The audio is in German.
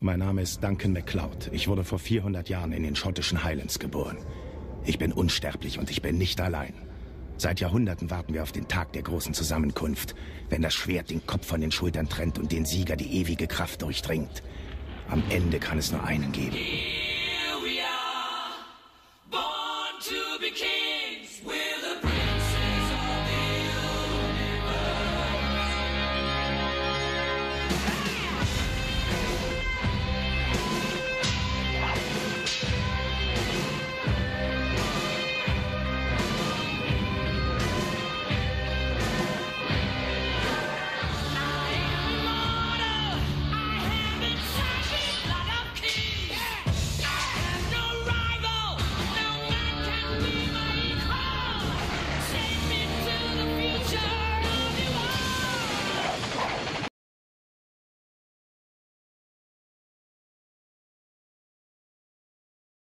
Mein Name ist Duncan MacLeod. Ich wurde vor 400 Jahren in den schottischen Highlands geboren. Ich bin unsterblich und ich bin nicht allein. Seit Jahrhunderten warten wir auf den Tag der großen Zusammenkunft, wenn das Schwert den Kopf von den Schultern trennt und den Sieger die ewige Kraft durchdringt. Am Ende kann es nur einen geben.